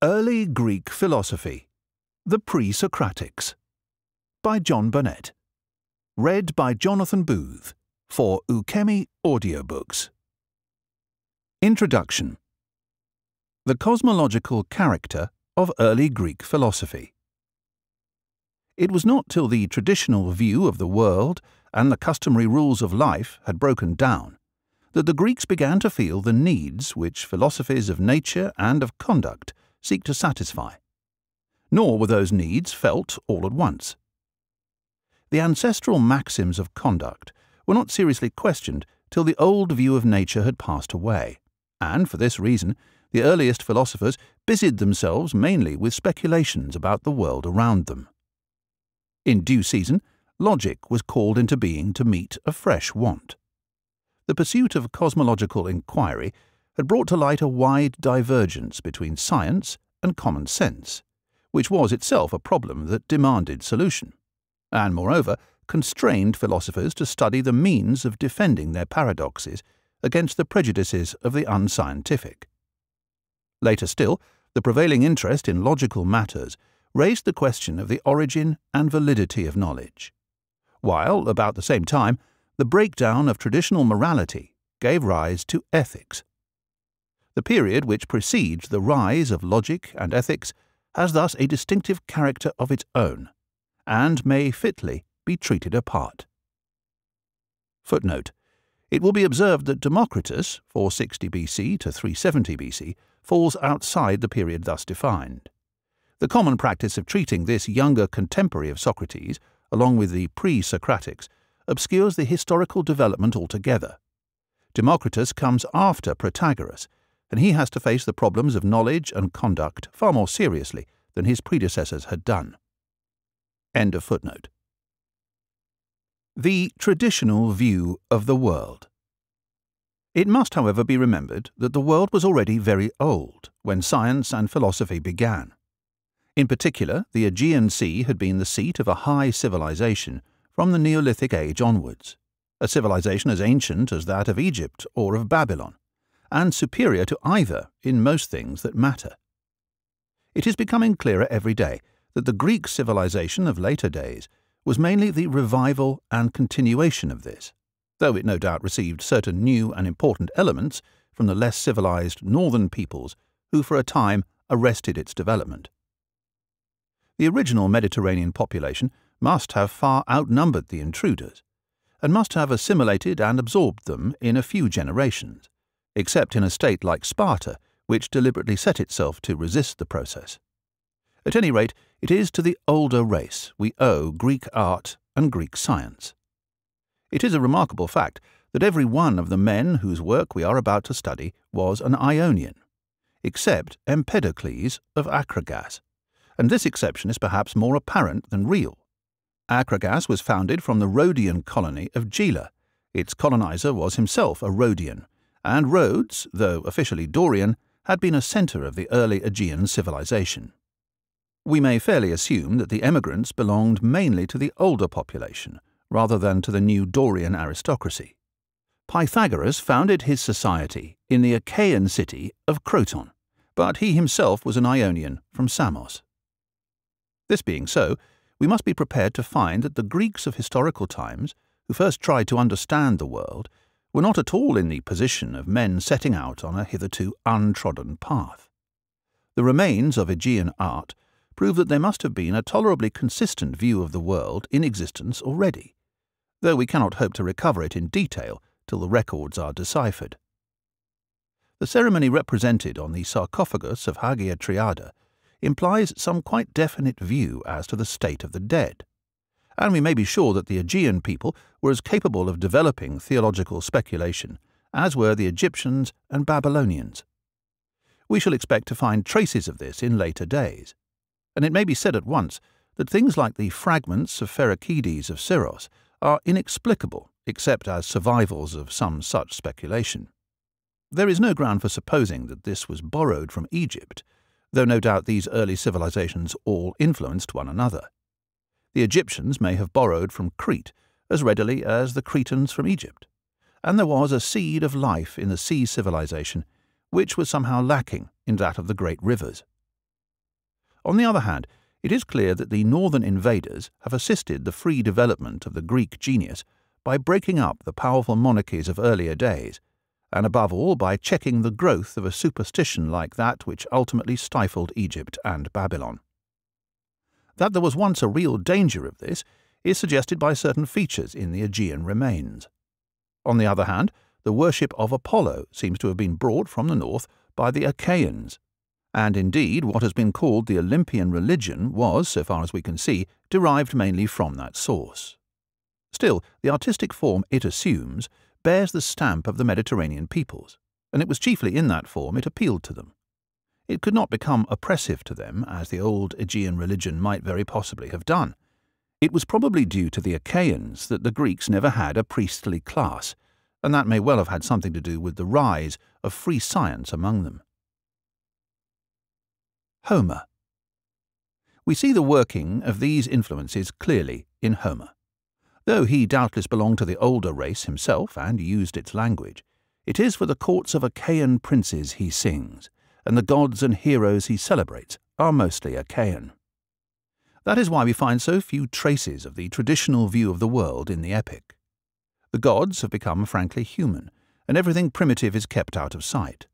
Early Greek Philosophy The Pre-Socratics by John Burnet. Read by Jonathan Booth for Ukemi Audiobooks. Introduction. The Cosmological Character of Early Greek Philosophy. It was not till the traditional view of the world and the customary rules of life had broken down that the Greeks began to feel the needs which philosophies of nature and of conduct seek to satisfy. Nor were those needs felt all at once. The ancestral maxims of conduct were not seriously questioned till the old view of nature had passed away, and for this reason the earliest philosophers busied themselves mainly with speculations about the world around them. In due season, logic was called into being to meet a fresh want. The pursuit of cosmological inquiry had brought to light a wide divergence between science and common sense, which was itself a problem that demanded solution, and moreover constrained philosophers to study the means of defending their paradoxes against the prejudices of the unscientific. Later still, the prevailing interest in logical matters raised the question of the origin and validity of knowledge, while, about the same time, the breakdown of traditional morality gave rise to ethics the period which precedes the rise of logic and ethics has thus a distinctive character of its own, and may fitly be treated apart. Footnote. It will be observed that Democritus, 460 BC to 370 BC, falls outside the period thus defined. The common practice of treating this younger contemporary of Socrates, along with the pre-Socratics, obscures the historical development altogether. Democritus comes after Protagoras, and he has to face the problems of knowledge and conduct far more seriously than his predecessors had done. End of footnote. The traditional view of the world. It must, however, be remembered that the world was already very old when science and philosophy began. In particular, the Aegean Sea had been the seat of a high civilization from the Neolithic age onwards, a civilization as ancient as that of Egypt or of Babylon and superior to either in most things that matter. It is becoming clearer every day that the Greek civilization of later days was mainly the revival and continuation of this, though it no doubt received certain new and important elements from the less civilized northern peoples who for a time arrested its development. The original Mediterranean population must have far outnumbered the intruders, and must have assimilated and absorbed them in a few generations except in a state like Sparta, which deliberately set itself to resist the process. At any rate, it is to the older race we owe Greek art and Greek science. It is a remarkable fact that every one of the men whose work we are about to study was an Ionian, except Empedocles of Acragas, and this exception is perhaps more apparent than real. Acragas was founded from the Rhodian colony of Gela. Its colonizer was himself a Rhodian, and Rhodes, though officially Dorian, had been a centre of the early Aegean civilization. We may fairly assume that the emigrants belonged mainly to the older population, rather than to the new Dorian aristocracy. Pythagoras founded his society in the Achaean city of Croton, but he himself was an Ionian from Samos. This being so, we must be prepared to find that the Greeks of historical times, who first tried to understand the world, were not at all in the position of men setting out on a hitherto untrodden path. The remains of Aegean art prove that there must have been a tolerably consistent view of the world in existence already, though we cannot hope to recover it in detail till the records are deciphered. The ceremony represented on the sarcophagus of Hagia Triada implies some quite definite view as to the state of the dead and we may be sure that the Aegean people were as capable of developing theological speculation as were the Egyptians and Babylonians. We shall expect to find traces of this in later days, and it may be said at once that things like the fragments of Pherecydes of Syros are inexplicable except as survivals of some such speculation. There is no ground for supposing that this was borrowed from Egypt, though no doubt these early civilizations all influenced one another the Egyptians may have borrowed from Crete as readily as the Cretans from Egypt, and there was a seed of life in the sea civilization which was somehow lacking in that of the great rivers. On the other hand, it is clear that the northern invaders have assisted the free development of the Greek genius by breaking up the powerful monarchies of earlier days, and above all by checking the growth of a superstition like that which ultimately stifled Egypt and Babylon. That there was once a real danger of this is suggested by certain features in the Aegean remains. On the other hand, the worship of Apollo seems to have been brought from the north by the Achaeans, and indeed what has been called the Olympian religion was, so far as we can see, derived mainly from that source. Still, the artistic form it assumes bears the stamp of the Mediterranean peoples, and it was chiefly in that form it appealed to them. It could not become oppressive to them, as the old Aegean religion might very possibly have done. It was probably due to the Achaeans that the Greeks never had a priestly class, and that may well have had something to do with the rise of free science among them. Homer. We see the working of these influences clearly in Homer. Though he doubtless belonged to the older race himself and used its language, it is for the courts of Achaean princes he sings, and the gods and heroes he celebrates are mostly Achaean. That is why we find so few traces of the traditional view of the world in the epic. The gods have become frankly human, and everything primitive is kept out of sight.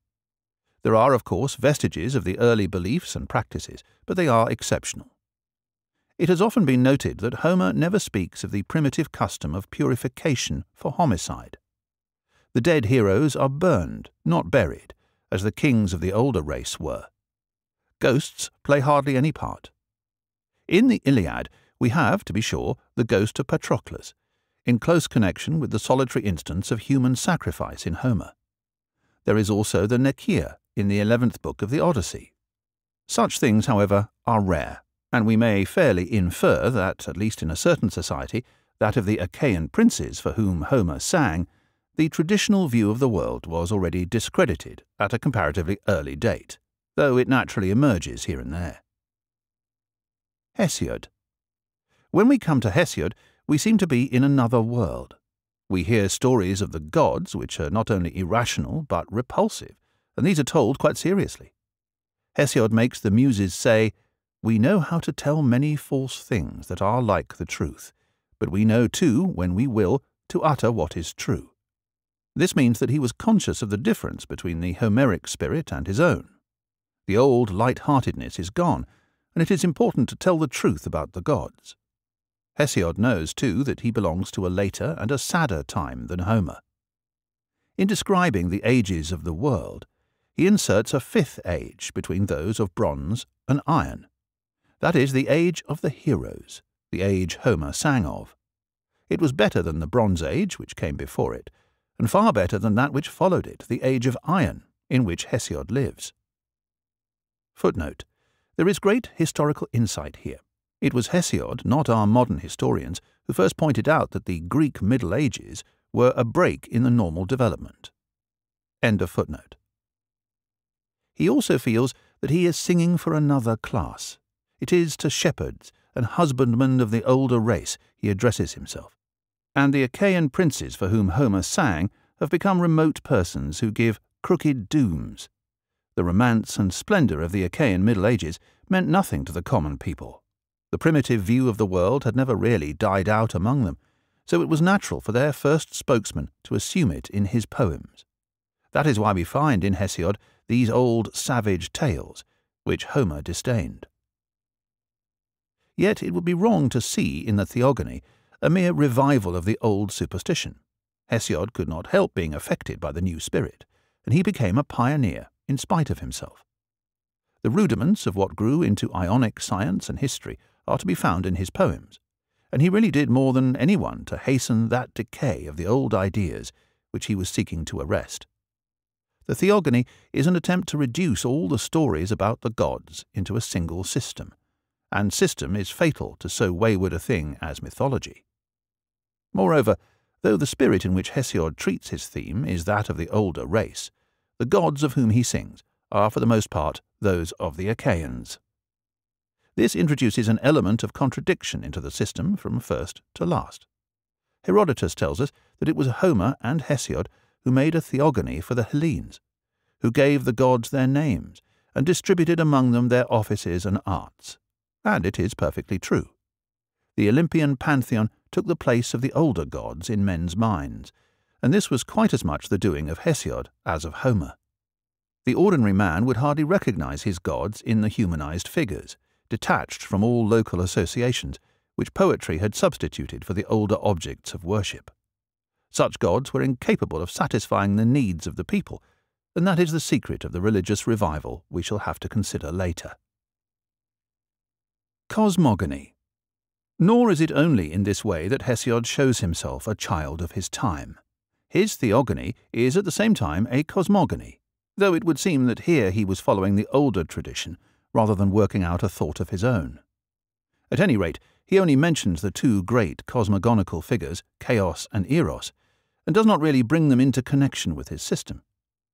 There are, of course, vestiges of the early beliefs and practices, but they are exceptional. It has often been noted that Homer never speaks of the primitive custom of purification for homicide. The dead heroes are burned, not buried, as the kings of the older race were. Ghosts play hardly any part. In the Iliad, we have, to be sure, the ghost of Patroclus, in close connection with the solitary instance of human sacrifice in Homer. There is also the Nekyia in the eleventh book of the Odyssey. Such things, however, are rare, and we may fairly infer that, at least in a certain society, that of the Achaean princes for whom Homer sang, the traditional view of the world was already discredited at a comparatively early date, though it naturally emerges here and there. Hesiod. When we come to Hesiod, we seem to be in another world. We hear stories of the gods which are not only irrational but repulsive, and these are told quite seriously. Hesiod makes the Muses say, We know how to tell many false things that are like the truth, but we know too, when we will, to utter what is true. This means that he was conscious of the difference between the Homeric spirit and his own. The old light-heartedness is gone, and it is important to tell the truth about the gods. Hesiod knows, too, that he belongs to a later and a sadder time than Homer. In describing the ages of the world, he inserts a fifth age between those of bronze and iron. That is the age of the heroes, the age Homer sang of. It was better than the Bronze Age, which came before it, and far better than that which followed it, the age of iron, in which Hesiod lives. Footnote. There is great historical insight here. It was Hesiod, not our modern historians, who first pointed out that the Greek Middle Ages were a break in the normal development. End of footnote. He also feels that he is singing for another class. It is to shepherds and husbandmen of the older race he addresses himself. And the Achaean princes for whom Homer sang have become remote persons who give crooked dooms. The romance and splendour of the Achaean Middle Ages meant nothing to the common people. The primitive view of the world had never really died out among them, so it was natural for their first spokesman to assume it in his poems. That is why we find in Hesiod these old savage tales, which Homer disdained. Yet it would be wrong to see in the Theogony a mere revival of the old superstition. Hesiod could not help being affected by the new spirit, and he became a pioneer in spite of himself. The rudiments of what grew into Ionic science and history are to be found in his poems, and he really did more than anyone to hasten that decay of the old ideas which he was seeking to arrest. The Theogony is an attempt to reduce all the stories about the gods into a single system, and system is fatal to so wayward a thing as mythology. Moreover, though the spirit in which Hesiod treats his theme is that of the older race, the gods of whom he sings are for the most part those of the Achaeans. This introduces an element of contradiction into the system from first to last. Herodotus tells us that it was Homer and Hesiod who made a theogony for the Hellenes, who gave the gods their names, and distributed among them their offices and arts. And it is perfectly true. The Olympian pantheon took the place of the older gods in men's minds, and this was quite as much the doing of Hesiod as of Homer. The ordinary man would hardly recognize his gods in the humanized figures, detached from all local associations, which poetry had substituted for the older objects of worship. Such gods were incapable of satisfying the needs of the people, and that is the secret of the religious revival we shall have to consider later. Cosmogony Nor is it only in this way that Hesiod shows himself a child of his time. His theogony is at the same time a cosmogony, though it would seem that here he was following the older tradition rather than working out a thought of his own. At any rate, he only mentions the two great cosmogonical figures, Chaos and Eros, and does not really bring them into connection with his system.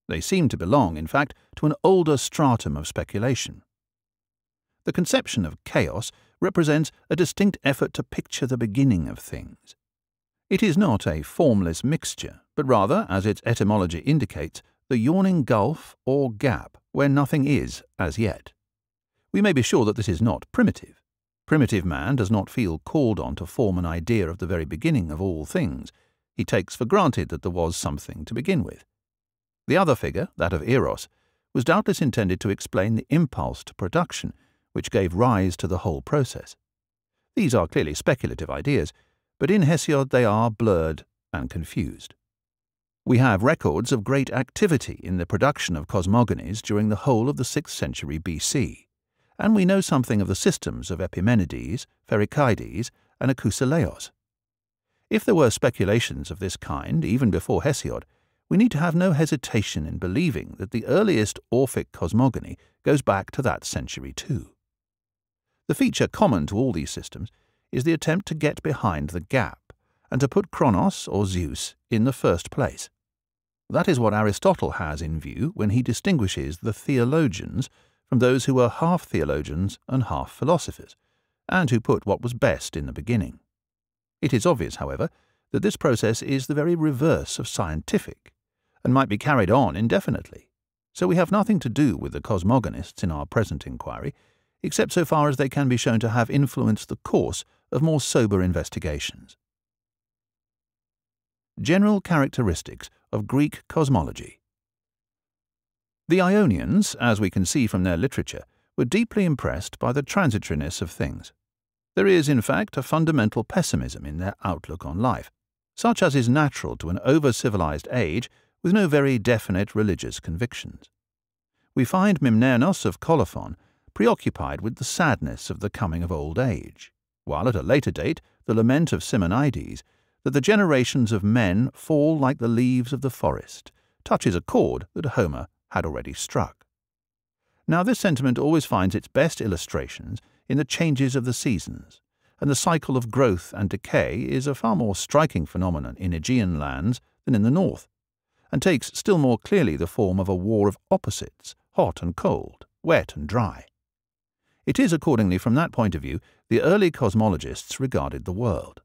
They seem to belong, in fact, to an older stratum of speculation. The conception of chaos represents a distinct effort to picture the beginning of things. It is not a formless mixture, but rather, as its etymology indicates, the yawning gulf or gap where nothing is as yet. We may be sure that this is not primitive. Primitive man does not feel called on to form an idea of the very beginning of all things. He takes for granted that there was something to begin with. The other figure, that of Eros, was doubtless intended to explain the impulse to production which gave rise to the whole process. These are clearly speculative ideas, but in Hesiod they are blurred and confused. We have records of great activity in the production of cosmogonies during the whole of the 6th century BC, and we know something of the systems of Epimenides, Pherecydes, and Acusilaos. If there were speculations of this kind even before Hesiod, we need to have no hesitation in believing that the earliest Orphic cosmogony goes back to that century too. The feature common to all these systems is the attempt to get behind the gap and to put Kronos or Zeus in the first place. That is what Aristotle has in view when he distinguishes the theologians from those who were half theologians and half philosophers, and who put what was best in the beginning. It is obvious, however, that this process is the very reverse of scientific, and might be carried on indefinitely. So we have nothing to do with the cosmogonists in our present inquiry, except so far as they can be shown to have influenced the course of more sober investigations. General characteristics of Greek cosmology. The Ionians, as we can see from their literature, were deeply impressed by the transitoriness of things. There is, in fact, a fundamental pessimism in their outlook on life, such as is natural to an over-civilized age with no very definite religious convictions. We find Mimnermos of Colophon preoccupied with the sadness of the coming of old age, while at a later date the lament of Simonides that the generations of men fall like the leaves of the forest, touches a chord that Homer had already struck. Now, this sentiment always finds its best illustrations in the changes of the seasons, and the cycle of growth and decay is a far more striking phenomenon in Aegean lands than in the north, and takes still more clearly the form of a war of opposites, hot and cold, wet and dry. It is accordingly from that point of view the early cosmologists regarded the world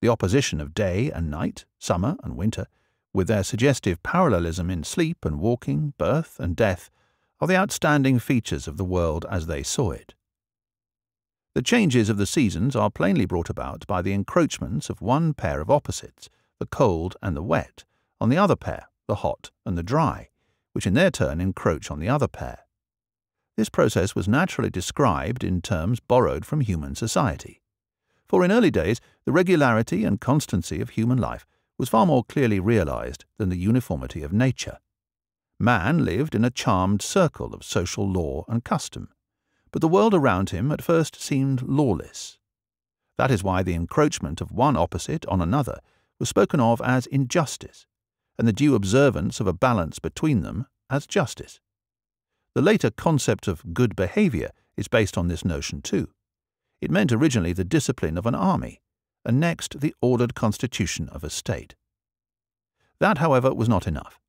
the opposition of day and night, summer and winter, with their suggestive parallelism in sleep and walking, birth and death, are the outstanding features of the world as they saw it. The changes of the seasons are plainly brought about by the encroachments of one pair of opposites, the cold and the wet, on the other pair, the hot and the dry, which in their turn encroach on the other pair. This process was naturally described in terms borrowed from human society for in early days the regularity and constancy of human life was far more clearly realized than the uniformity of nature. Man lived in a charmed circle of social law and custom, but the world around him at first seemed lawless. That is why the encroachment of one opposite on another was spoken of as injustice, and the due observance of a balance between them as justice. The later concept of good behavior is based on this notion too. It meant originally the discipline of an army, and next the ordered constitution of a state. That, however, was not enough.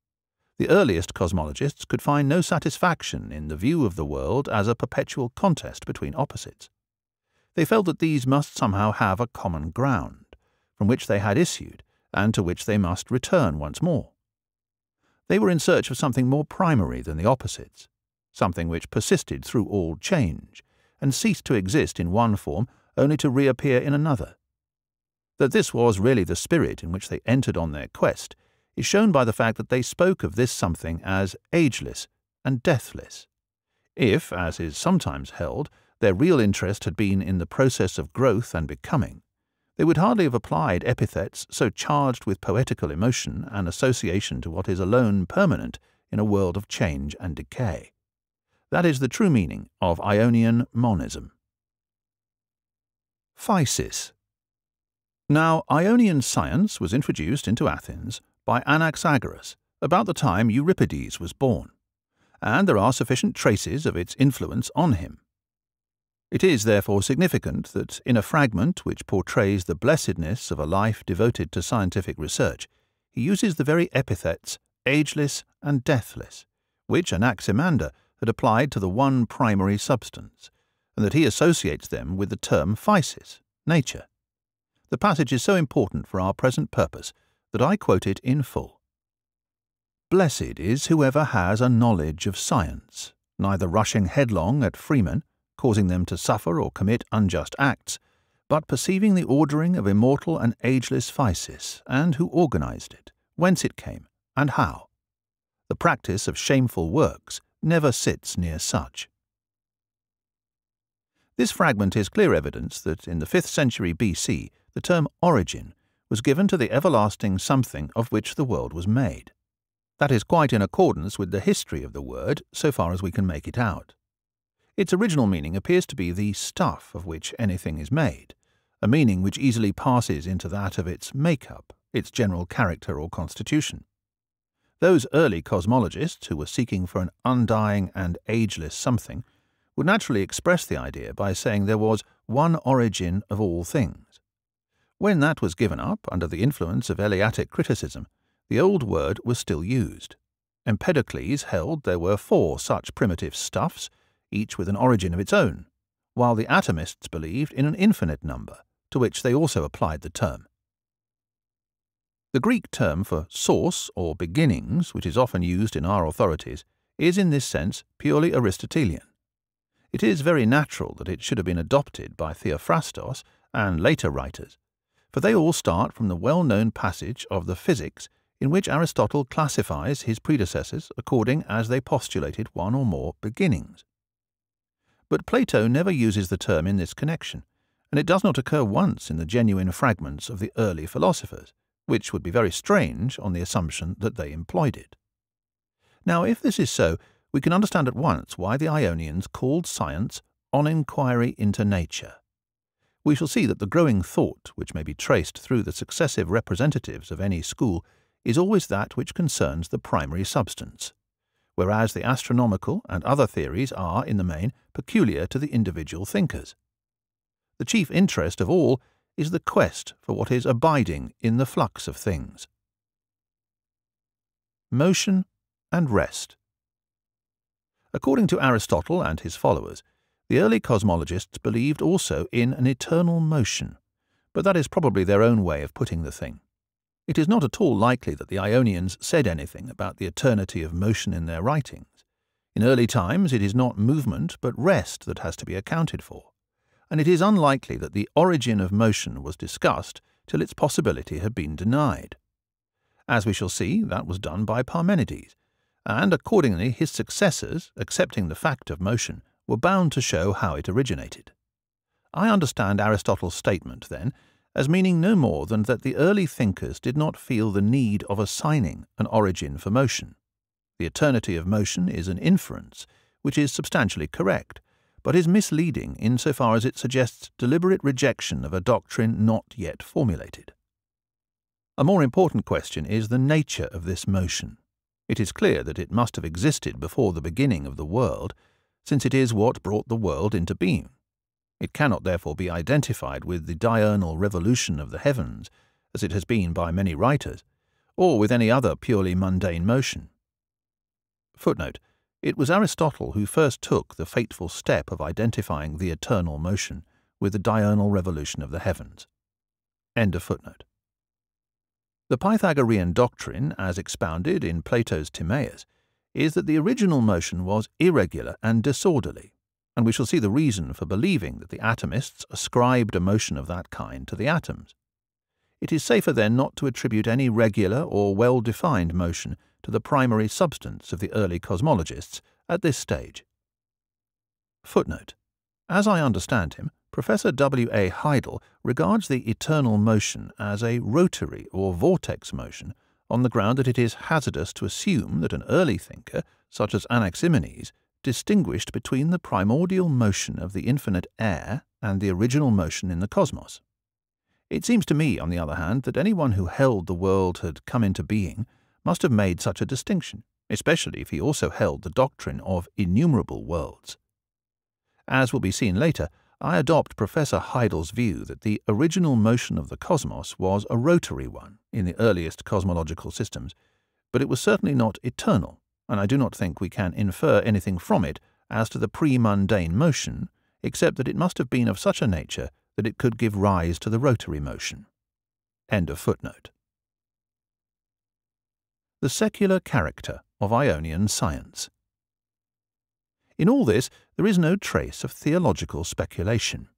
The earliest cosmologists could find no satisfaction in the view of the world as a perpetual contest between opposites. They felt that these must somehow have a common ground, from which they had issued, and to which they must return once more. They were in search of something more primary than the opposites. Something which persisted through all change, and ceased to exist in one form only to reappear in another. That this was really the spirit in which they entered on their quest is shown by the fact that they spoke of this something as ageless and deathless. If, as is sometimes held, their real interest had been in the process of growth and becoming, they would hardly have applied epithets so charged with poetical emotion and association to what is alone permanent in a world of change and decay. That is the true meaning of Ionian monism. Physis Now, Ionian science was introduced into Athens by Anaxagoras about the time Euripides was born, and there are sufficient traces of its influence on him. It is therefore significant that in a fragment which portrays the blessedness of a life devoted to scientific research, he uses the very epithets ageless and deathless, which Anaximander had applied to the one primary substance, and that he associates them with the term physis, nature. The passage is so important for our present purpose that I quote it in full. Blessed is whoever has a knowledge of science, neither rushing headlong at freemen, causing them to suffer or commit unjust acts, but perceiving the ordering of immortal and ageless physis, and who organized it, whence it came, and how. The practice of shameful works never sits near such. This fragment is clear evidence that in the 5th century BC the term origin was given to the everlasting something of which the world was made. That is quite in accordance with the history of the word, so far as we can make it out. Its original meaning appears to be the stuff of which anything is made, a meaning which easily passes into that of its make-up, its general character or constitution. Those early cosmologists who were seeking for an undying and ageless something would naturally express the idea by saying there was one origin of all things. When that was given up under the influence of Eleatic criticism, the old word was still used. Empedocles held there were four such primitive stuffs, each with an origin of its own, while the atomists believed in an infinite number, to which they also applied the term. The Greek term for source or beginnings, which is often used in our authorities, is in this sense purely Aristotelian. It is very natural that it should have been adopted by Theophrastos and later writers, for they all start from the well-known passage of the Physics in which Aristotle classifies his predecessors according as they postulated one or more beginnings. But Plato never uses the term in this connection, and it does not occur once in the genuine fragments of the early philosophers, which would be very strange on the assumption that they employed it. Now, if this is so, we can understand at once why the Ionians called science on inquiry into nature. We shall see that the growing thought which may be traced through the successive representatives of any school is always that which concerns the primary substance whereas the astronomical and other theories are, in the main, peculiar to the individual thinkers. The chief interest of all is the quest for what is abiding in the flux of things. Motion and rest. According to Aristotle and his followers, the early cosmologists believed also in an eternal motion, but that is probably their own way of putting the thing. It is not at all likely that the Ionians said anything about the eternity of motion in their writings. In early times it is not movement but rest that has to be accounted for, and it is unlikely that the origin of motion was discussed till its possibility had been denied. As we shall see, that was done by Parmenides, and accordingly his successors, accepting the fact of motion, were bound to show how it originated. I understand Aristotle's statement, then, as meaning no more than that the early thinkers did not feel the need of assigning an origin for motion. The eternity of motion is an inference, which is substantially correct, but is misleading in so far as it suggests deliberate rejection of a doctrine not yet formulated. A more important question is the nature of this motion. It is clear that it must have existed before the beginning of the world, since it is what brought the world into being. It cannot therefore be identified with the diurnal revolution of the heavens, as it has been by many writers, or with any other purely mundane motion. Footnote. It was Aristotle who first took the fateful step of identifying the eternal motion with the diurnal revolution of the heavens. End of footnote. The Pythagorean doctrine, as expounded in Plato's Timaeus, is that the original motion was irregular and disorderly, and we shall see the reason for believing that the atomists ascribed a motion of that kind to the atoms. It is safer then not to attribute any regular or well-defined motion to the primary substance of the early cosmologists at this stage. Footnote. As I understand him, Professor W. A. Heidel regards the eternal motion as a rotary or vortex motion on the ground that it is hazardous to assume that an early thinker, such as Anaximenes, distinguished between the primordial motion of the infinite air and the original motion in the cosmos. It seems to me, on the other hand, that anyone who held the world had come into being must have made such a distinction, especially if he also held the doctrine of innumerable worlds. As will be seen later, I adopt Professor Heidel's view that the original motion of the cosmos was a rotary one in the earliest cosmological systems, but it was certainly not eternal, and I do not think we can infer anything from it as to the pre-mundane motion, except that it must have been of such a nature that it could give rise to the rotary motion. End of footnote. The secular character of Ionian science. In all this, there is no trace of theological speculation.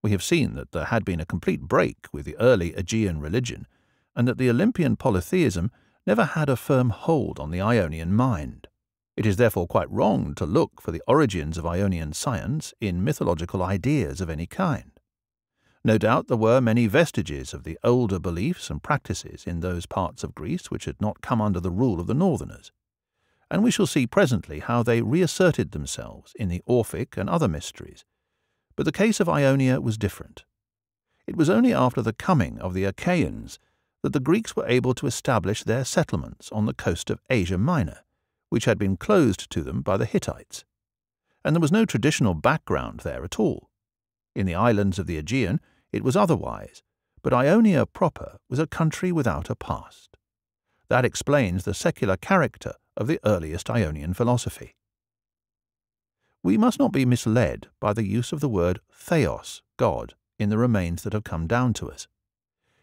We have seen that there had been a complete break with the early Aegean religion, and that the Olympian polytheism never had a firm hold on the Ionian mind. It is therefore quite wrong to look for the origins of Ionian science in mythological ideas of any kind. No doubt there were many vestiges of the older beliefs and practices in those parts of Greece which had not come under the rule of the northerners and we shall see presently how they reasserted themselves in the Orphic and other mysteries. But the case of Ionia was different. It was only after the coming of the Achaeans that the Greeks were able to establish their settlements on the coast of Asia Minor, which had been closed to them by the Hittites. And there was no traditional background there at all. In the islands of the Aegean it was otherwise, but Ionia proper was a country without a past. That explains the secular character of the earliest Ionian philosophy. We must not be misled by the use of the word theos, God, in the remains that have come down to us.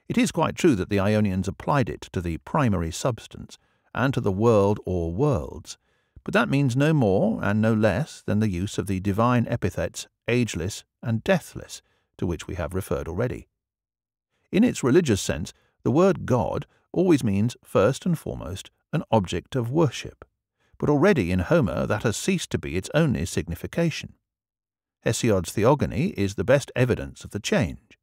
It is quite true that the Ionians applied it to the primary substance and to the world or worlds, but that means no more and no less than the use of the divine epithets ageless and deathless, to which we have referred already. In its religious sense, the word God always means, first and foremost, an object of worship, but already in Homer that has ceased to be its only signification. Hesiod's Theogony is the best evidence of the change.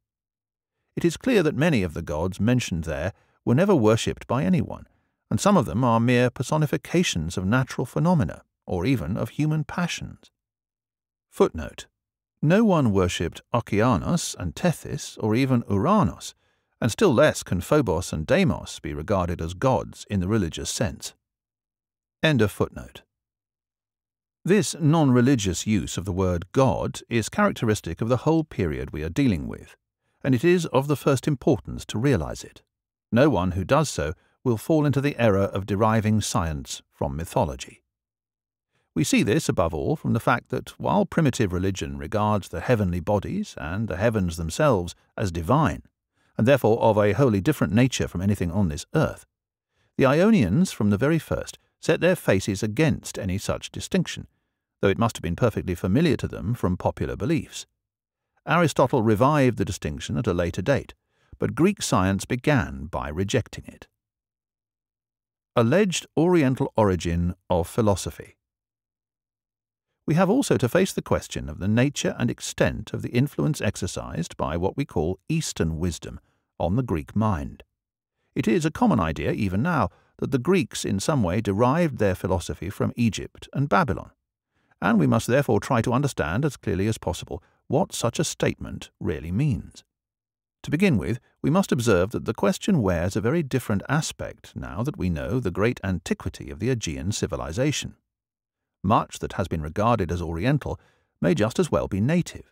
It is clear that many of the gods mentioned there were never worshipped by anyone, and some of them are mere personifications of natural phenomena, or even of human passions. Footnote. No one worshipped Okeanos and Tethys, or even Uranos, and still less can Phobos and Deimos be regarded as gods in the religious sense. End of footnote. This non-religious use of the word God is characteristic of the whole period we are dealing with, and it is of the first importance to realize it. No one who does so will fall into the error of deriving science from mythology. We see this, above all, from the fact that while primitive religion regards the heavenly bodies and the heavens themselves as divine, and therefore of a wholly different nature from anything on this earth. The Ionians, from the very first, set their faces against any such distinction, though it must have been perfectly familiar to them from popular beliefs. Aristotle revived the distinction at a later date, but Greek science began by rejecting it. Alleged Oriental origin of philosophy. We have also to face the question of the nature and extent of the influence exercised by what we call Eastern wisdom on the Greek mind. It is a common idea, even now, that the Greeks in some way derived their philosophy from Egypt and Babylon, and we must therefore try to understand as clearly as possible what such a statement really means. To begin with, we must observe that the question wears a very different aspect now that we know the great antiquity of the Aegean civilization much that has been regarded as Oriental may just as well be native.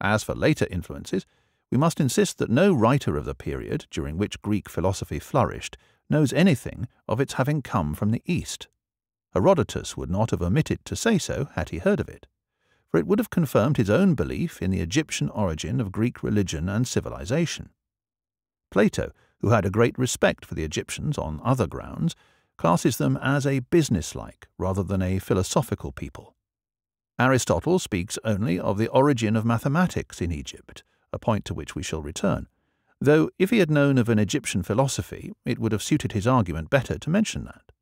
As for later influences, we must insist that no writer of the period during which Greek philosophy flourished knows anything of its having come from the East. Herodotus would not have omitted to say so had he heard of it, for it would have confirmed his own belief in the Egyptian origin of Greek religion and civilization. Plato, who had a great respect for the Egyptians on other grounds, classes them as a businesslike rather than a philosophical people. Aristotle speaks only of the origin of mathematics in Egypt, a point to which we shall return, though if he had known of an Egyptian philosophy, it would have suited his argument better to mention that.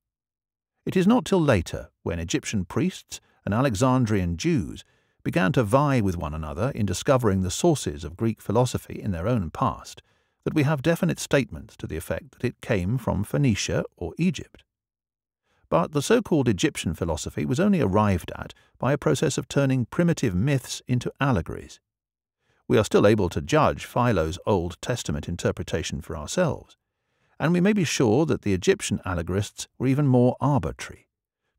It is not till later, when Egyptian priests and Alexandrian Jews began to vie with one another in discovering the sources of Greek philosophy in their own past, that we have definite statements to the effect that it came from Phoenicia or Egypt. But the so-called Egyptian philosophy was only arrived at by a process of turning primitive myths into allegories. We are still able to judge Philo's Old Testament interpretation for ourselves, and we may be sure that the Egyptian allegorists were even more arbitrary,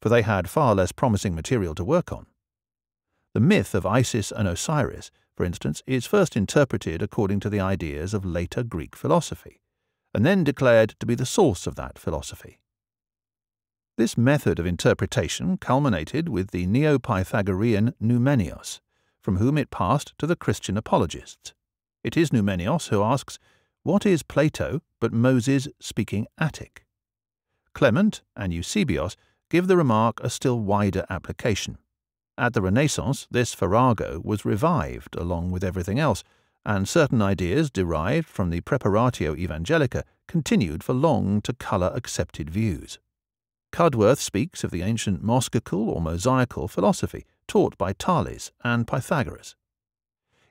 for they had far less promising material to work on. The myth of Isis and Osiris, for instance, is first interpreted according to the ideas of later Greek philosophy, and then declared to be the source of that philosophy. This method of interpretation culminated with the Neo-Pythagorean Numenios, from whom it passed to the Christian apologists. It is Numenios who asks, What is Plato but Moses speaking Attic? Clement and Eusebius give the remark a still wider application. At the Renaissance, this farrago was revived along with everything else, and certain ideas derived from the Praeparatio Evangelica continued for long to colour accepted views. Cudworth speaks of the ancient moschical or mosaical philosophy taught by Thales and Pythagoras.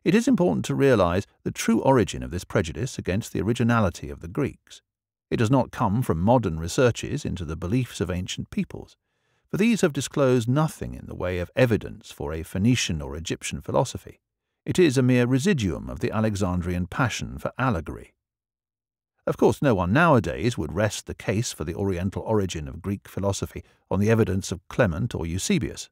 It is important to realize the true origin of this prejudice against the originality of the Greeks. It does not come from modern researches into the beliefs of ancient peoples for these have disclosed nothing in the way of evidence for a Phoenician or Egyptian philosophy. It is a mere residuum of the Alexandrian passion for allegory. Of course, no one nowadays would rest the case for the Oriental origin of Greek philosophy on the evidence of Clement or Eusebius.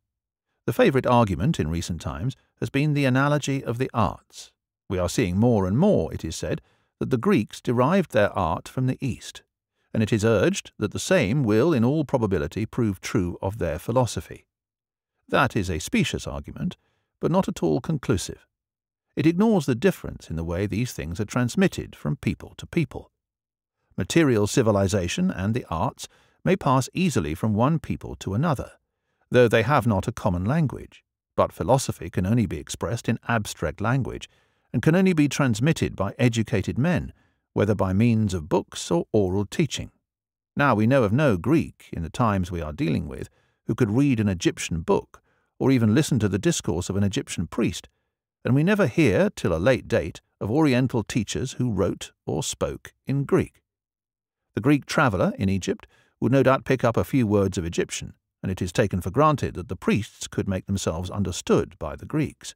The favourite argument in recent times has been the analogy of the arts. We are seeing more and more, it is said, that the Greeks derived their art from the East, and it is urged that the same will in all probability prove true of their philosophy. That is a specious argument, but not at all conclusive. It ignores the difference in the way these things are transmitted from people to people. Material civilization and the arts may pass easily from one people to another, though they have not a common language, but philosophy can only be expressed in abstract language and can only be transmitted by educated men whether by means of books or oral teaching. Now we know of no Greek, in the times we are dealing with, who could read an Egyptian book, or even listen to the discourse of an Egyptian priest, and we never hear, till a late date, of Oriental teachers who wrote or spoke in Greek. The Greek traveller in Egypt would no doubt pick up a few words of Egyptian, and it is taken for granted that the priests could make themselves understood by the Greeks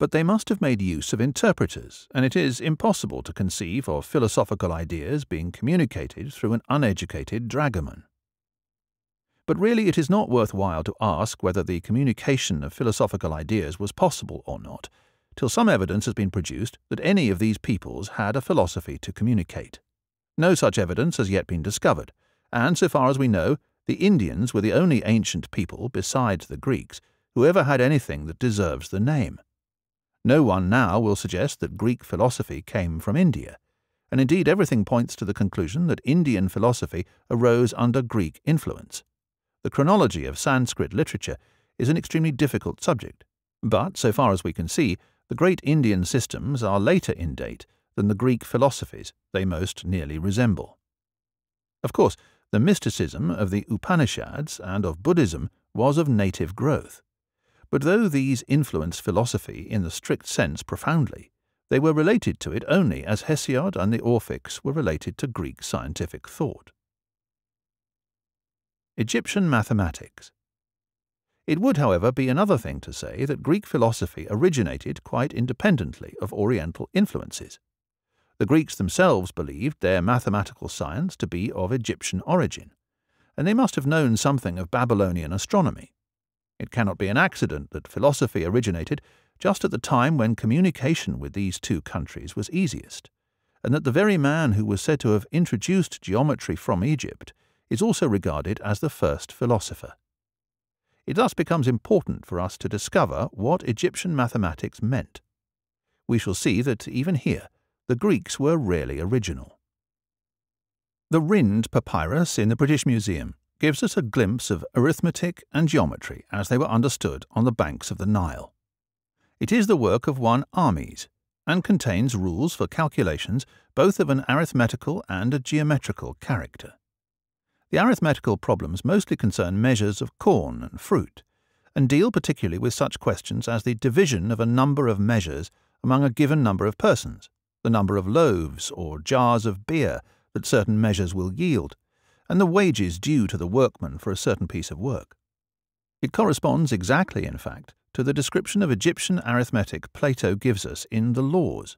but they must have made use of interpreters, and it is impossible to conceive of philosophical ideas being communicated through an uneducated dragoman. But really it is not worth while to ask whether the communication of philosophical ideas was possible or not, till some evidence has been produced that any of these peoples had a philosophy to communicate. No such evidence has yet been discovered, and so far as we know, the Indians were the only ancient people, besides the Greeks, who ever had anything that deserves the name. No one now will suggest that Greek philosophy came from India, and indeed everything points to the conclusion that Indian philosophy arose under Greek influence. The chronology of Sanskrit literature is an extremely difficult subject, but so far as we can see, the great Indian systems are later in date than the Greek philosophies they most nearly resemble. Of course, the mysticism of the Upanishads and of Buddhism was of native growth. But though these influenced philosophy in the strict sense profoundly, they were related to it only as Hesiod and the Orphics were related to Greek scientific thought. Egyptian Mathematics It would, however, be another thing to say that Greek philosophy originated quite independently of Oriental influences. The Greeks themselves believed their mathematical science to be of Egyptian origin, and they must have known something of Babylonian astronomy. It cannot be an accident that philosophy originated just at the time when communication with these two countries was easiest, and that the very man who was said to have introduced geometry from Egypt is also regarded as the first philosopher. It thus becomes important for us to discover what Egyptian mathematics meant. We shall see that even here the Greeks were really original. The Rhind papyrus in the British Museum gives us a glimpse of arithmetic and geometry as they were understood on the banks of the Nile. It is the work of one Ahmes and contains rules for calculations both of an arithmetical and a geometrical character. The arithmetical problems mostly concern measures of corn and fruit, and deal particularly with such questions as the division of a number of measures among a given number of persons, the number of loaves or jars of beer that certain measures will yield, and the wages due to the workman for a certain piece of work. It corresponds exactly, in fact, to the description of Egyptian arithmetic Plato gives us in the Laws,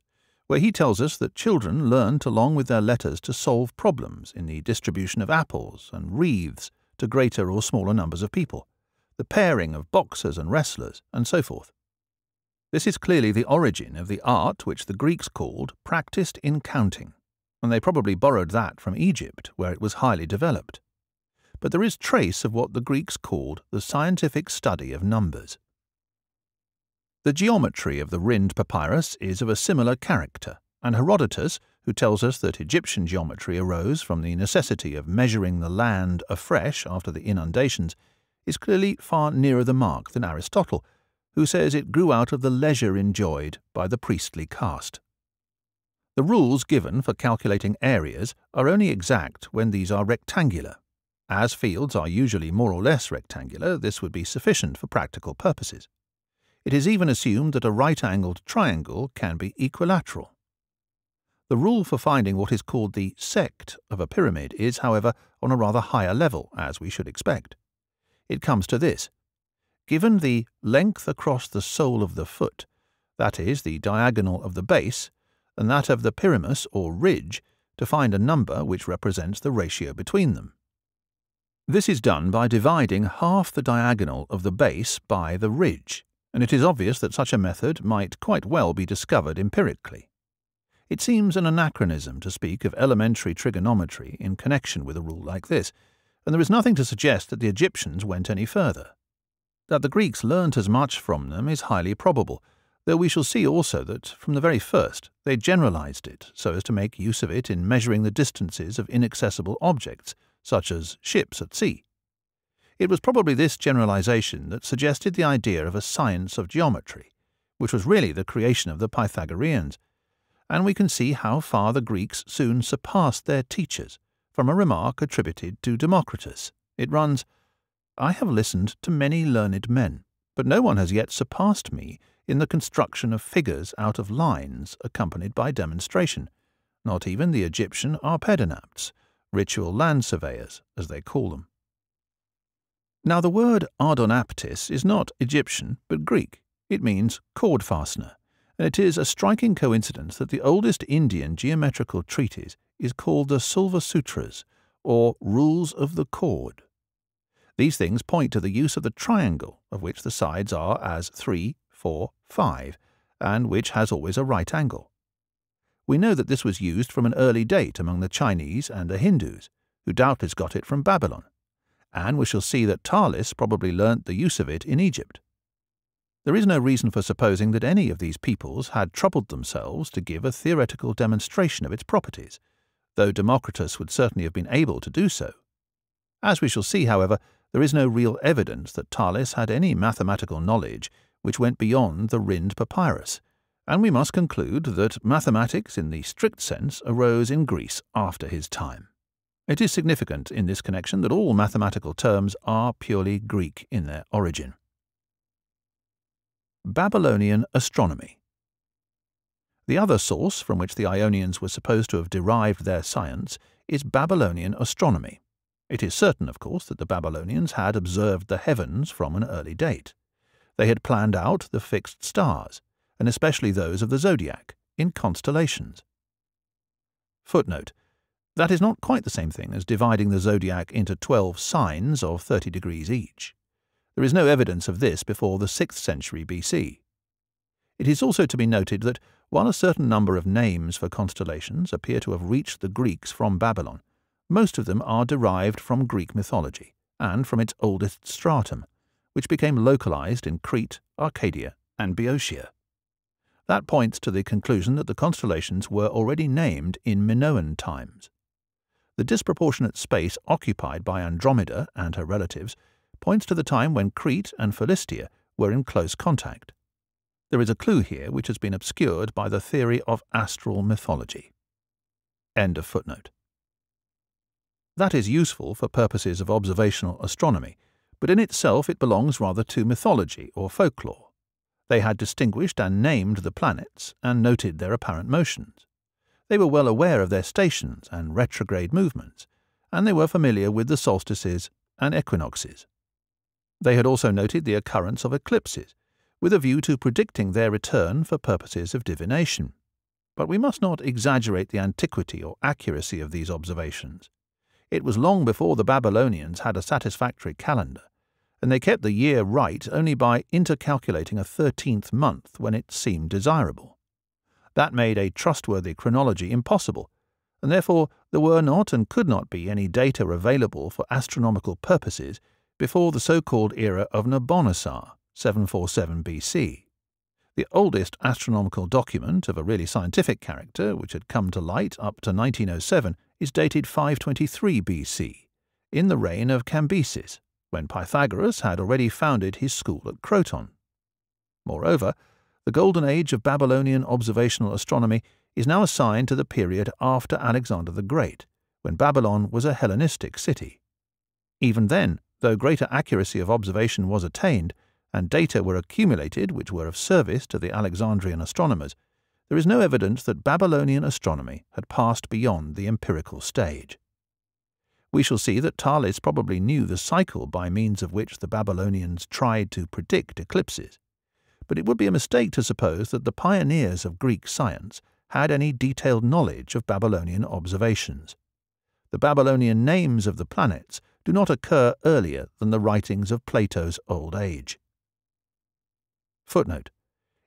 where he tells us that children learnt along with their letters to solve problems in the distribution of apples and wreaths to greater or smaller numbers of people, the pairing of boxers and wrestlers, and so forth. This is clearly the origin of the art which the Greeks called practised in counting, and they probably borrowed that from Egypt, where it was highly developed. But there is trace of what the Greeks called the scientific study of numbers. The geometry of the Rhind papyrus is of a similar character, and Herodotus, who tells us that Egyptian geometry arose from the necessity of measuring the land afresh after the inundations, is clearly far nearer the mark than Aristotle, who says it grew out of the leisure enjoyed by the priestly caste. The rules given for calculating areas are only exact when these are rectangular. As fields are usually more or less rectangular, this would be sufficient for practical purposes. It is even assumed that a right-angled triangle can be equilateral. The rule for finding what is called the seqt of a pyramid is, however, on a rather higher level, as we should expect. It comes to this. Given the length across the sole of the foot, that is, the diagonal of the base, and that of the pyramus or ridge, to find a number which represents the ratio between them. This is done by dividing half the diagonal of the base by the ridge, and it is obvious that such a method might quite well be discovered empirically. It seems an anachronism to speak of elementary trigonometry in connection with a rule like this, and there is nothing to suggest that the Egyptians went any further. That the Greeks learnt as much from them is highly probable, though we shall see also that, from the very first, they generalized it so as to make use of it in measuring the distances of inaccessible objects, such as ships at sea. It was probably this generalization that suggested the idea of a science of geometry, which was really the creation of the Pythagoreans, and we can see how far the Greeks soon surpassed their teachers from a remark attributed to Democritus. It runs, I have listened to many learned men, but no one has yet surpassed me in the construction of figures out of lines accompanied by demonstration, not even the Egyptian arpedonapts, ritual land surveyors, as they call them. Now, the word ardonaptis is not Egyptian, but Greek. It means cord fastener, and it is a striking coincidence that the oldest Indian geometrical treatise is called the Sulva Sutras, or Rules of the Cord. These things point to the use of the triangle, of which the sides are as 3, 4, 5, and which has always a right angle. We know that this was used from an early date among the Chinese and the Hindus, who doubtless got it from Babylon and we shall see that Thales probably learnt the use of it in Egypt. There is no reason for supposing that any of these peoples had troubled themselves to give a theoretical demonstration of its properties, though Democritus would certainly have been able to do so. As we shall see, however, there is no real evidence that Thales had any mathematical knowledge which went beyond the Rhind papyrus, and we must conclude that mathematics in the strict sense arose in Greece after his time. It is significant in this connection that all mathematical terms are purely Greek in their origin. Babylonian astronomy. The other source from which the Ionians were supposed to have derived their science is Babylonian astronomy. It is certain, of course, that the Babylonians had observed the heavens from an early date. They had planned out the fixed stars, and especially those of the zodiac, in constellations. Footnote that is not quite the same thing as dividing the zodiac into 12 signs of 30 degrees each. There is no evidence of this before the 6th century BC. It is also to be noted that while a certain number of names for constellations appear to have reached the Greeks from Babylon, most of them are derived from Greek mythology and from its oldest stratum, which became localized in Crete, Arcadia, and Boeotia. That points to the conclusion that the constellations were already named in Minoan times. the disproportionate space occupied by Andromeda and her relatives points to the time when Crete and Philistia were in close contact. There is a clue here which has been obscured by the theory of astral mythology. End of footnote. That is useful for purposes of observational astronomy, but in itself it belongs rather to mythology or folklore. They had distinguished and named the planets and noted their apparent motions. They were well aware of their stations and retrograde movements, and they were familiar with the solstices and equinoxes. They had also noted the occurrence of eclipses, with a view to predicting their return for purposes of divination. But we must not exaggerate the antiquity or accuracy of these observations. It was long before the Babylonians had a satisfactory calendar, and they kept the year right only by intercalculating a thirteenth month when it seemed desirable. That made a trustworthy chronology impossible, and therefore there were not and could not be any data available for astronomical purposes before the so-called era of Nabonassar, 747 BC. The oldest astronomical document of a really scientific character which had come to light up to 1907 is dated 523 BC, in the reign of Cambyses, when Pythagoras had already founded his school at Croton. Moreover, the golden age of Babylonian observational astronomy is now assigned to the period after Alexander the Great, when Babylon was a Hellenistic city. Even then, though greater accuracy of observation was attained, and data were accumulated which were of service to the Alexandrian astronomers, there is no evidence that Babylonian astronomy had passed beyond the empirical stage. We shall see that Thales probably knew the cycle by means of which the Babylonians tried to predict eclipses, but it would be a mistake to suppose that the pioneers of Greek science had any detailed knowledge of Babylonian observations. The Babylonian names of the planets do not occur earlier than the writings of Plato's Old Age. Footnote.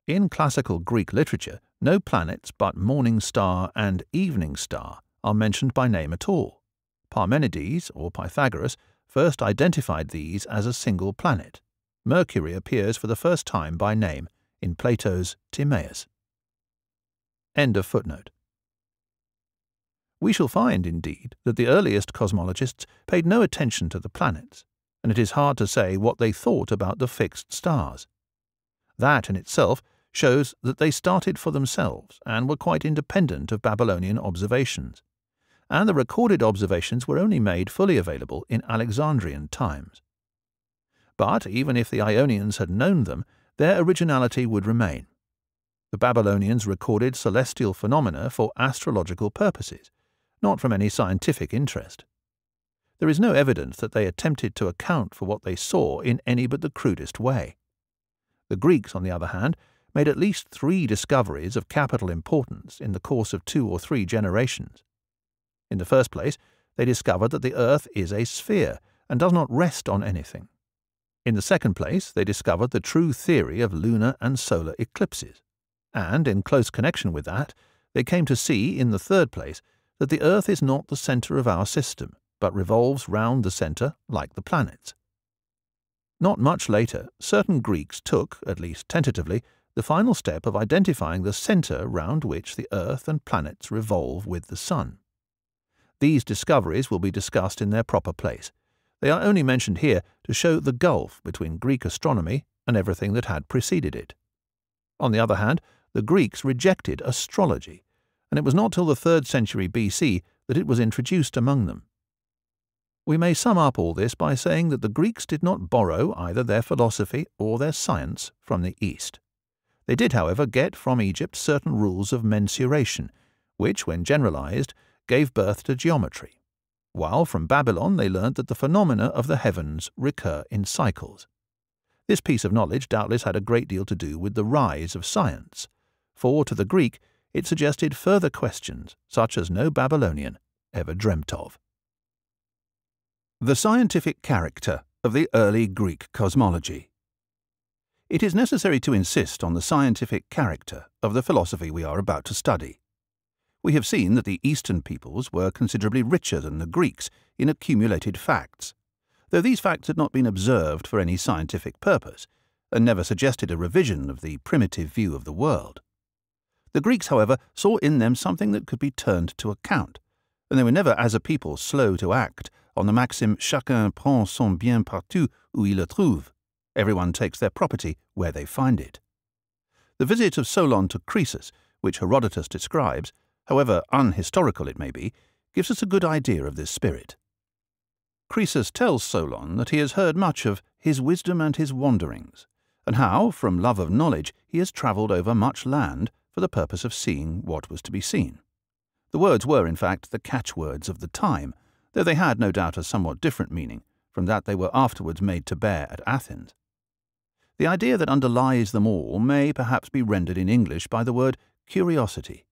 In classical Greek literature, no planets but morning star and evening star are mentioned by name at all. Parmenides, or Pythagoras, first identified these as a single planet. Mercury appears for the first time by name in Plato's Timaeus. End of footnote. We shall find, indeed, that the earliest cosmologists paid no attention to the planets, and it is hard to say what they thought about the fixed stars. That in itself shows that they started for themselves and were quite independent of Babylonian observations, and the recorded observations were only made fully available in Alexandrian times. But even if the Ionians had known them, their originality would remain. The Babylonians recorded celestial phenomena for astrological purposes, not from any scientific interest. There is no evidence that they attempted to account for what they saw in any but the crudest way. The Greeks, on the other hand, made at least three discoveries of capital importance in the course of two or three generations. In the first place, they discovered that the earth is a sphere and does not rest on anything. In the second place, they discovered the true theory of lunar and solar eclipses. And, in close connection with that, they came to see, in the third place, that the earth is not the centre of our system, but revolves round the centre like the planets. Not much later, certain Greeks took, at least tentatively, the final step of identifying the centre round which the Earth and planets revolve with the Sun. These discoveries will be discussed in their proper place. They are only mentioned here to show the gulf between Greek astronomy and everything that had preceded it. On the other hand, the Greeks rejected astrology, and it was not till the 3rd century BC that it was introduced among them. We may sum up all this by saying that the Greeks did not borrow either their philosophy or their science from the East. They did, however, get from Egypt certain rules of mensuration, which, when generalized, gave birth to geometry, while from Babylon they learnt that the phenomena of the heavens recur in cycles. This piece of knowledge doubtless had a great deal to do with the rise of science, for to the Greek it suggested further questions such as no Babylonian ever dreamt of. The scientific character of the early Greek cosmology. It is necessary to insist on the scientific character of the philosophy we are about to study. We have seen that the Eastern peoples were considerably richer than the Greeks in accumulated facts, though these facts had not been observed for any scientific purpose, and never suggested a revision of the primitive view of the world. The Greeks, however, saw in them something that could be turned to account, and they were never as a people slow to act on the maxim chacun prend son bien partout où il le trouve. Everyone takes their property where they find it. The visit of Solon to Croesus, which Herodotus describes, however unhistorical it may be, gives us a good idea of this spirit. Croesus tells Solon that he has heard much of his wisdom and his wanderings, and how, from love of knowledge, he has travelled over much land for the purpose of seeing what was to be seen. The words were, in fact, the catchwords of the time, though they had no doubt a somewhat different meaning from that they were afterwards made to bear at Athens. The idea that underlies them all may perhaps be rendered in English by the word curiosity.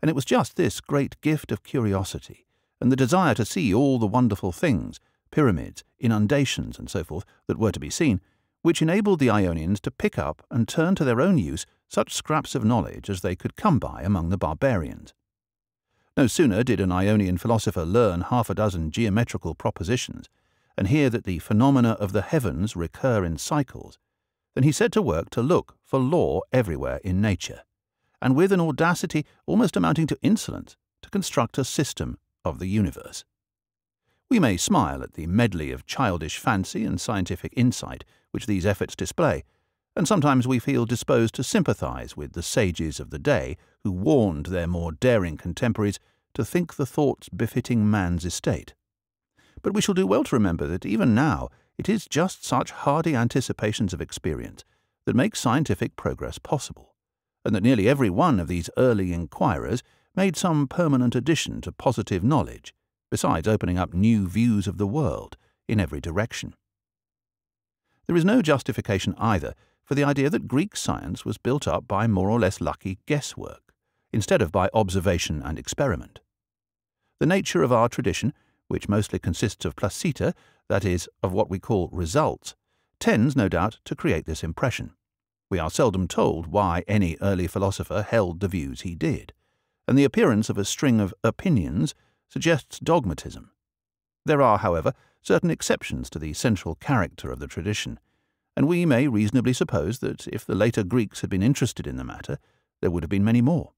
And it was just this great gift of curiosity, and the desire to see all the wonderful things, pyramids, inundations, and so forth, that were to be seen, which enabled the Ionians to pick up and turn to their own use such scraps of knowledge as they could come by among the barbarians. No sooner did an Ionian philosopher learn half a dozen geometrical propositions, and hear that the phenomena of the heavens recur in cycles, than he set to work to look for law everywhere in nature, and with an audacity almost amounting to insolence, to construct a system of the universe. We may smile at the medley of childish fancy and scientific insight which these efforts display, and sometimes we feel disposed to sympathize with the sages of the day who warned their more daring contemporaries to think the thoughts befitting man's estate. But we shall do well to remember that even now it is just such hardy anticipations of experience that make scientific progress possible, and that nearly every one of these early inquirers made some permanent addition to positive knowledge, besides opening up new views of the world in every direction. There is no justification either for the idea that Greek science was built up by more or less lucky guesswork, instead of by observation and experiment. The nature of our tradition, which mostly consists of placita, that is, of what we call results, tends, no doubt, to create this impression. We are seldom told why any early philosopher held the views he did, and the appearance of a string of opinions suggests dogmatism. There are, however, certain exceptions to the central character of the tradition, and we may reasonably suppose that if the later Greeks had been interested in the matter, there would have been many more.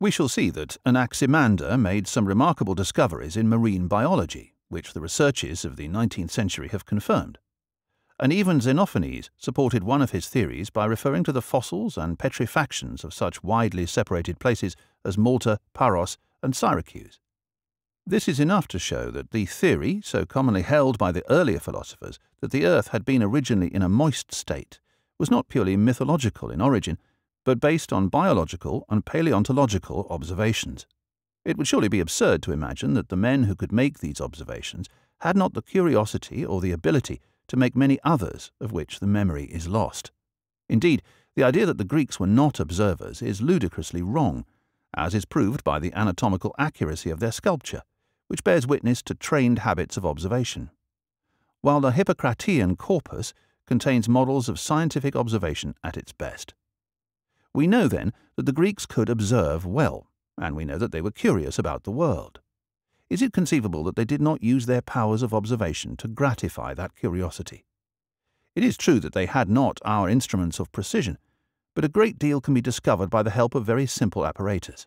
We shall see that Anaximander made some remarkable discoveries in marine biology, which the researches of the 19th century have confirmed. And even Xenophanes supported one of his theories by referring to the fossils and petrifactions of such widely separated places as Malta, Paros, and Syracuse. This is enough to show that the theory, so commonly held by the earlier philosophers, that the earth had been originally in a moist state, was not purely mythological in origin, but based on biological and paleontological observations. It would surely be absurd to imagine that the men who could make these observations had not the curiosity or the ability to make many others of which the memory is lost. Indeed, the idea that the Greeks were not observers is ludicrously wrong, as is proved by the anatomical accuracy of their sculpture, which bears witness to trained habits of observation. While the Hippocratean corpus contains models of scientific observation at its best. We know then that the Greeks could observe well, and we know that they were curious about the world. Is it conceivable that they did not use their powers of observation to gratify that curiosity? It is true that they had not our instruments of precision, but a great deal can be discovered by the help of very simple apparatus.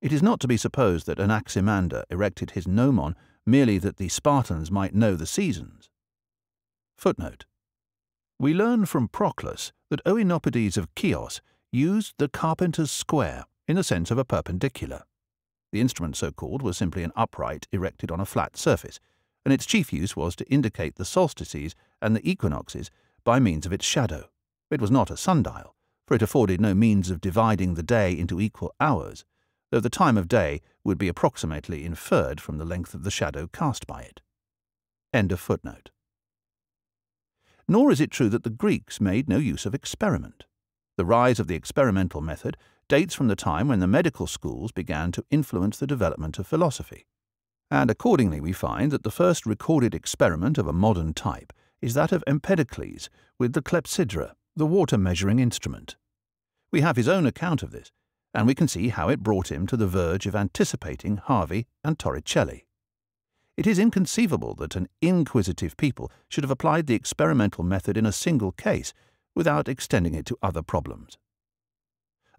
It is not to be supposed that Anaximander erected his gnomon merely that the Spartans might know the seasons. Footnote. We learn from Proclus that Oenopides of Chios used the carpenter's square in the sense of a perpendicular. The instrument so called was simply an upright erected on a flat surface, and its chief use was to indicate the solstices and the equinoxes by means of its shadow. It was not a sundial, for it afforded no means of dividing the day into equal hours, though the time of day would be approximately inferred from the length of the shadow cast by it. End of footnote. Nor is it true that the Greeks made no use of experiment. The rise of the experimental method dates from the time when the medical schools began to influence the development of philosophy. And accordingly, we find that the first recorded experiment of a modern type is that of Empedocles with the clepsydra, the water measuring instrument. We have his own account of this, and we can see how it brought him to the verge of anticipating Harvey and Torricelli. It is inconceivable that an inquisitive people should have applied the experimental method in a single case without extending it to other problems.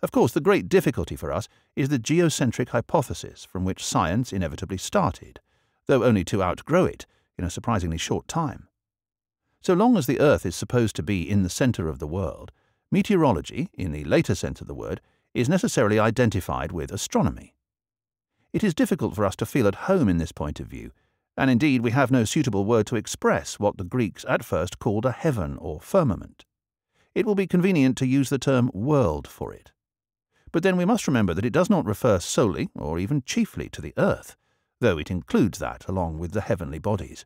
Of course, the great difficulty for us is the geocentric hypothesis from which science inevitably started, though only to outgrow it in a surprisingly short time. So long as the Earth is supposed to be in the centre of the world, meteorology, in the later sense of the word, is necessarily identified with astronomy. It is difficult for us to feel at home in this point of view, and indeed we have no suitable word to express what the Greeks at first called a heaven or firmament. It will be convenient to use the term world for it. But then we must remember that it does not refer solely, or even chiefly, to the earth, though it includes that along with the heavenly bodies.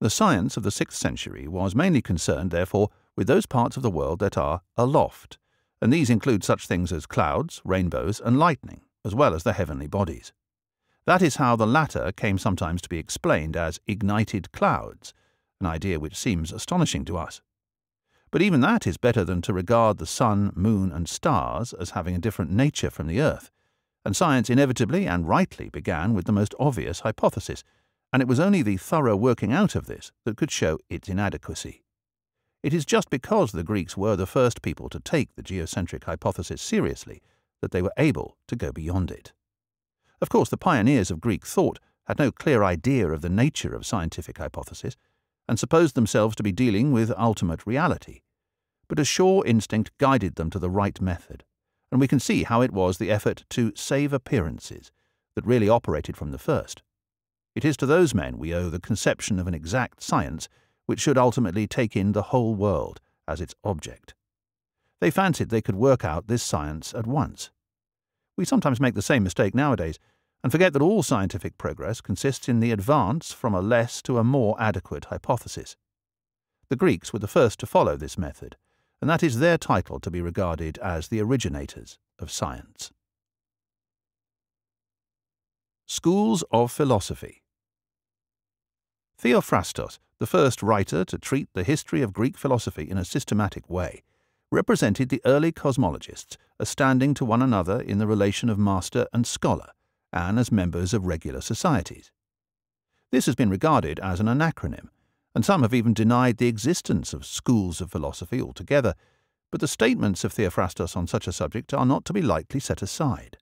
The science of the sixth century was mainly concerned, therefore, with those parts of the world that are aloft, and these include such things as clouds, rainbows, and lightning, as well as the heavenly bodies. That is how the latter came sometimes to be explained as ignited clouds, an idea which seems astonishing to us. But even that is better than to regard the sun, moon, and stars as having a different nature from the earth, and science inevitably and rightly began with the most obvious hypothesis, and it was only the thorough working out of this that could show its inadequacy. It is just because the Greeks were the first people to take the geocentric hypothesis seriously that they were able to go beyond it. Of course, the pioneers of Greek thought had no clear idea of the nature of scientific hypothesis, and supposed themselves to be dealing with ultimate reality, but a sure instinct guided them to the right method, and we can see how it was the effort to save appearances that really operated from the first. It is to those men we owe the conception of an exact science which should ultimately take in the whole world as its object. They fancied they could work out this science at once. We sometimes make the same mistake nowadays and forget that all scientific progress consists in the advance from a less to a more adequate hypothesis. The Greeks were the first to follow this method, and that is their title to be regarded as the originators of science. Schools of Philosophy Theophrastos, the first writer to treat the history of Greek philosophy in a systematic way, represented the early cosmologists as standing to one another in the relation of master and scholar, and as members of regular societies. This has been regarded as an anachronism, and some have even denied the existence of schools of philosophy altogether, but the statements of Theophrastus on such a subject are not to be lightly set aside.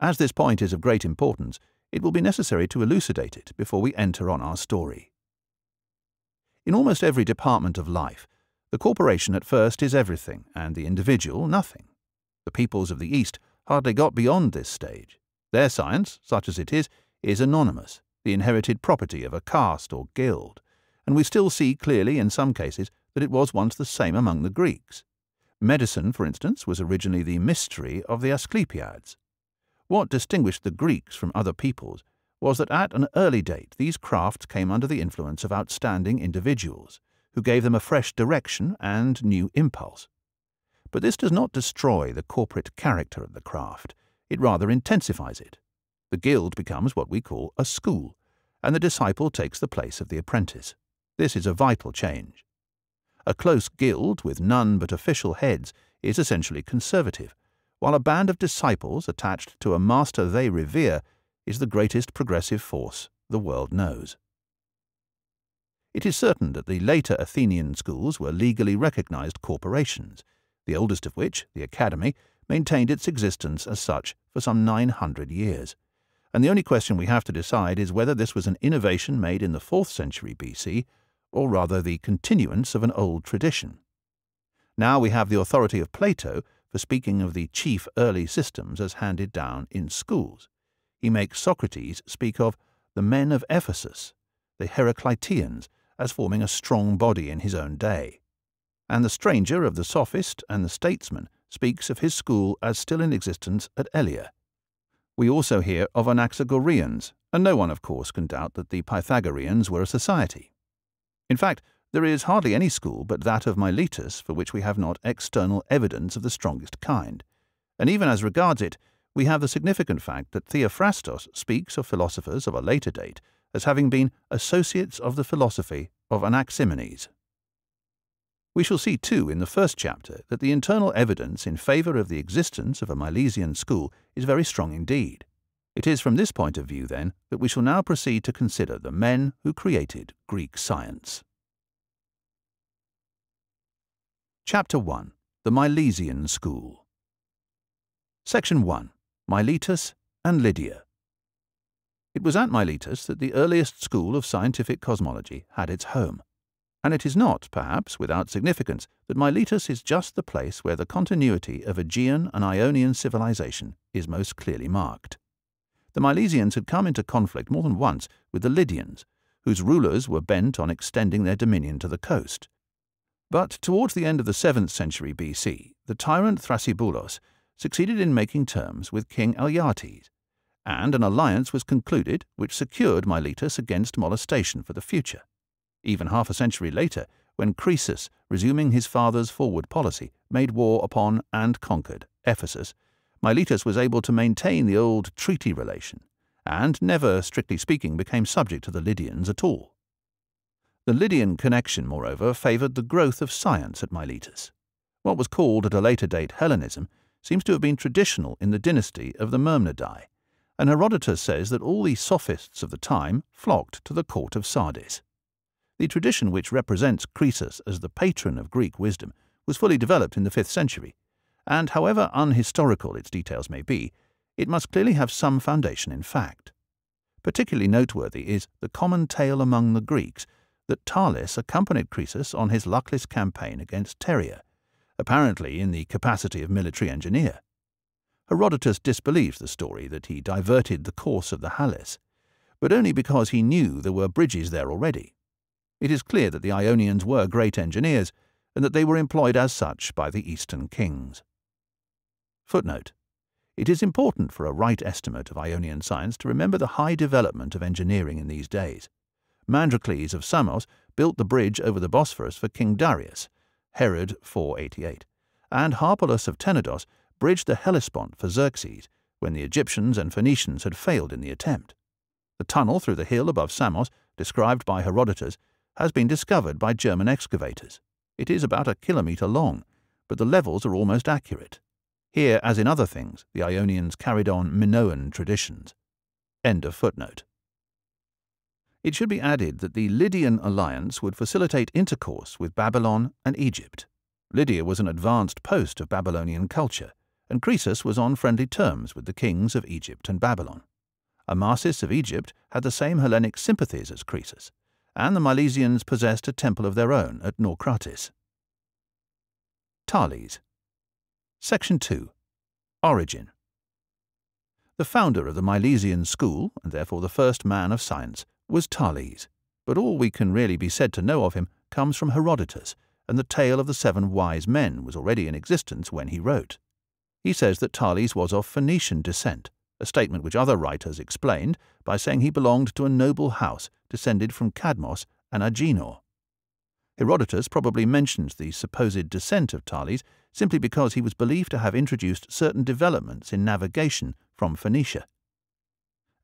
As this point is of great importance, it will be necessary to elucidate it before we enter on our story. In almost every department of life, the corporation at first is everything, and the individual nothing. The peoples of the East hardly got beyond this stage. Their science, such as it is, is anonymous, the inherited property of a caste or guild and we still see clearly in some cases that it was once the same among the Greeks. Medicine, for instance, was originally the mystery of the Asclepiads. What distinguished the Greeks from other peoples was that at an early date these crafts came under the influence of outstanding individuals, who gave them a fresh direction and new impulse. But this does not destroy the corporate character of the craft, it rather intensifies it. The guild becomes what we call a school, and the disciple takes the place of the apprentice. This is a vital change. A close guild with none but official heads is essentially conservative, while a band of disciples attached to a master they revere is the greatest progressive force the world knows. It is certain that the later Athenian schools were legally recognized corporations, the oldest of which, the Academy, maintained its existence as such for some 900 years. And the only question we have to decide is whether this was an innovation made in the 4th century BC or rather the continuance of an old tradition. Now we have the authority of Plato for speaking of the chief early systems as handed down in schools. He makes Socrates speak of the men of Ephesus, the Heracliteans, as forming a strong body in his own day. And the stranger of the sophist and the statesman speaks of his school as still in existence at Elea. We also hear of Anaxagoreans, and no one, of course, can doubt that the Pythagoreans were a society. In fact, there is hardly any school but that of Miletus for which we have not external evidence of the strongest kind, and even as regards it, we have the significant fact that Theophrastos speaks of philosophers of a later date as having been associates of the philosophy of Anaximenes. We shall see, too, in the first chapter that the internal evidence in favour of the existence of a Milesian school is very strong indeed. It is from this point of view, then, that we shall now proceed to consider the men who created Greek science. Chapter 1 The Milesian School. Section 1. Miletus and Lydia. It was at Miletus that the earliest school of scientific cosmology had its home. And it is not, perhaps, without significance that Miletus is just the place where the continuity of Aegean and Ionian civilization is most clearly marked. The Milesians had come into conflict more than once with the Lydians, whose rulers were bent on extending their dominion to the coast. But towards the end of the 7th century BC, the tyrant Thrasybulus succeeded in making terms with King Alyattes, and an alliance was concluded which secured Miletus against molestation for the future. Even half a century later, when Croesus, resuming his father's forward policy, made war upon and conquered Ephesus, Miletus was able to maintain the old treaty relation, and never, strictly speaking, became subject to the Lydians at all. The Lydian connection, moreover, favoured the growth of science at Miletus. What was called at a later date Hellenism seems to have been traditional in the dynasty of the Mermnadai, and Herodotus says that all the sophists of the time flocked to the court of Sardis. The tradition which represents Croesus as the patron of Greek wisdom was fully developed in the 5th century, and however unhistorical its details may be, it must clearly have some foundation in fact. Particularly noteworthy is the common tale among the Greeks that Thales accompanied Croesus on his luckless campaign against Pteria, apparently in the capacity of military engineer. Herodotus disbelieves the story that he diverted the course of the Halys, but only because he knew there were bridges there already. It is clear that the Ionians were great engineers, and that they were employed as such by the Eastern kings. Footnote. It is important for a right estimate of Ionian science to remember the high development of engineering in these days. Mandrocles of Samos built the bridge over the Bosphorus for King Darius, Herod 488, and Harpalus of Tenedos bridged the Hellespont for Xerxes when the Egyptians and Phoenicians had failed in the attempt. The tunnel through the hill above Samos, described by Herodotus, has been discovered by German excavators. It is about a kilometre long, but the levels are almost accurate. Here, as in other things, the Ionians carried on Minoan traditions. End of footnote. It should be added that the Lydian alliance would facilitate intercourse with Babylon and Egypt. Lydia was an advanced post of Babylonian culture, and Croesus was on friendly terms with the kings of Egypt and Babylon. Amasis of Egypt had the same Hellenic sympathies as Croesus, and the Milesians possessed a temple of their own at Naucratis. Thales. Section 2. Origin. The founder of the Milesian school, and therefore the first man of science, was Thales, but all we can really be said to know of him comes from Herodotus, and the tale of the seven wise men was already in existence when he wrote. He says that Thales was of Phoenician descent, a statement which other writers explained by saying he belonged to a noble house descended from Cadmos and Agenor. Herodotus probably mentions the supposed descent of Thales simply because he was believed to have introduced certain developments in navigation from Phoenicia.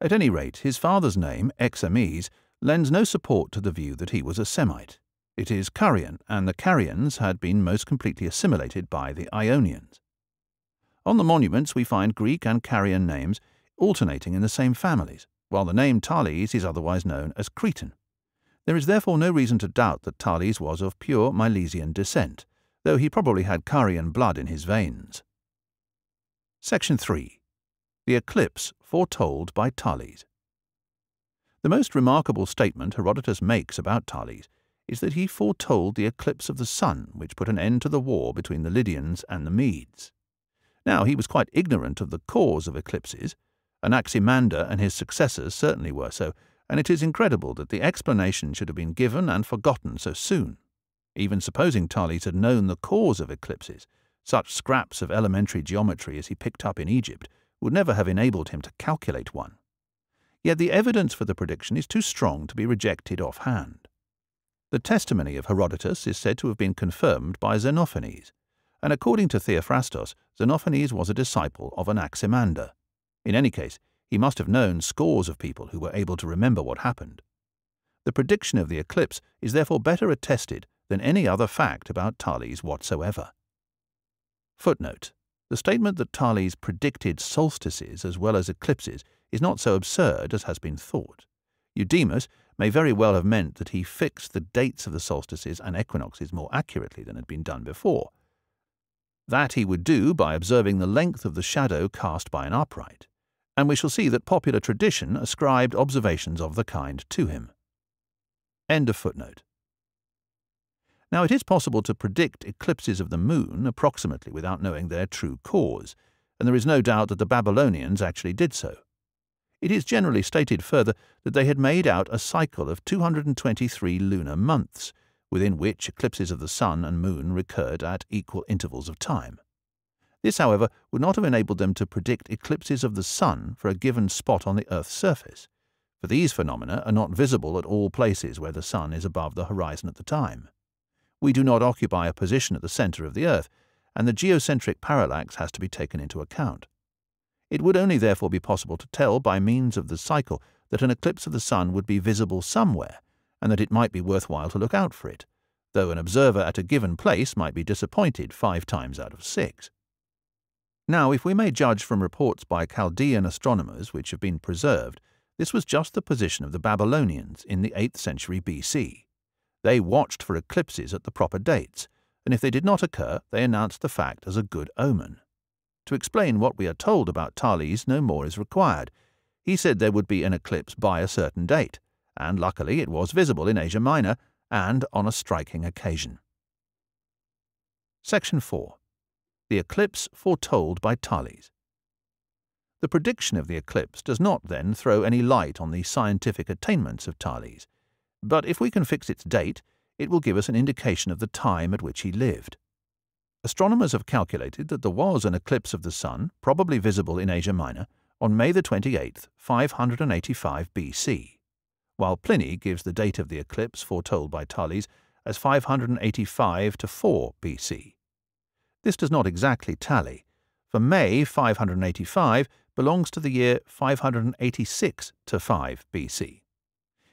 At any rate, his father's name, Examyes, lends no support to the view that he was a Semite. It is Carian, and the Carians had been most completely assimilated by the Ionians. On the monuments we find Greek and Carian names alternating in the same families, while the name Thales is otherwise known as Cretan. There is therefore no reason to doubt that Thales was of pure Milesian descent, though he probably had Carian blood in his veins. Section 3. The eclipse foretold by Thales. The most remarkable statement Herodotus makes about Thales is that he foretold the eclipse of the sun which put an end to the war between the Lydians and the Medes. Now, he was quite ignorant of the cause of eclipses. Anaximander and his successors certainly were so, and it is incredible that the explanation should have been given and forgotten so soon. Even supposing Thales had known the cause of eclipses, such scraps of elementary geometry as he picked up in Egypt would never have enabled him to calculate one. Yet the evidence for the prediction is too strong to be rejected offhand. The testimony of Herodotus is said to have been confirmed by Xenophanes, and according to Theophrastus, Xenophanes was a disciple of Anaximander. In any case, he must have known scores of people who were able to remember what happened. The prediction of the eclipse is therefore better attested than any other fact about Thales whatsoever. Footnote. The statement that Thales predicted solstices as well as eclipses is not so absurd as has been thought. Eudemus may very well have meant that he fixed the dates of the solstices and equinoxes more accurately than had been done before, That he would do by observing the length of the shadow cast by an upright, and we shall see that popular tradition ascribed observations of the kind to him. End of footnote. Now, it is possible to predict eclipses of the moon approximately without knowing their true cause, and there is no doubt that the Babylonians actually did so. It is generally stated further that they had made out a cycle of 223 lunar months, within which eclipses of the sun and moon recurred at equal intervals of time. This, however, would not have enabled them to predict eclipses of the sun for a given spot on the Earth's surface, for these phenomena are not visible at all places where the sun is above the horizon at the time. We do not occupy a position at the centre of the Earth, and the geocentric parallax has to be taken into account. It would only therefore be possible to tell by means of the cycle that an eclipse of the sun would be visible somewhere, and that it might be worthwhile to look out for it, though an observer at a given place might be disappointed five times out of six. Now, if we may judge from reports by Chaldean astronomers which have been preserved, this was just the position of the Babylonians in the 8th century BC. They watched for eclipses at the proper dates, and if they did not occur, they announced the fact as a good omen. To explain what we are told about Thales, no more is required. He said there would be an eclipse by a certain date, and luckily it was visible in Asia Minor and on a striking occasion. Section 4. The eclipse foretold by Thales. The prediction of the eclipse does not then throw any light on the scientific attainments of Thales, but if we can fix its date, it will give us an indication of the time at which he lived. Astronomers have calculated that there was an eclipse of the Sun, probably visible in Asia Minor, on May the 28th, 585 BC, while Pliny gives the date of the eclipse foretold by Thales as 585 to 4 BC. This does not exactly tally, for May 585 belongs to the year 586 to 5 BC.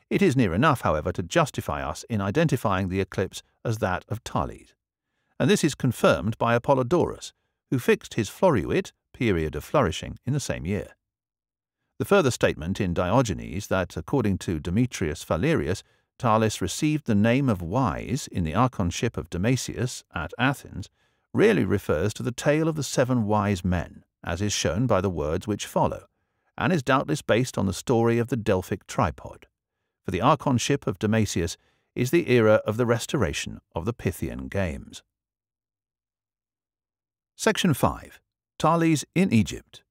It is near enough, however, to justify us in identifying the eclipse as that of Thales and this is confirmed by Apollodorus, who fixed his Floruit period of flourishing in the same year. The further statement in Diogenes that, according to Demetrius Phalereus, Thales received the name of wise in the archonship of Damasias at Athens really refers to the tale of the seven wise men, as is shown by the words which follow, and is doubtless based on the story of the Delphic tripod. For the archonship of Damasias is the era of the restoration of the Pythian Games. Section 5. Thales in Egypt.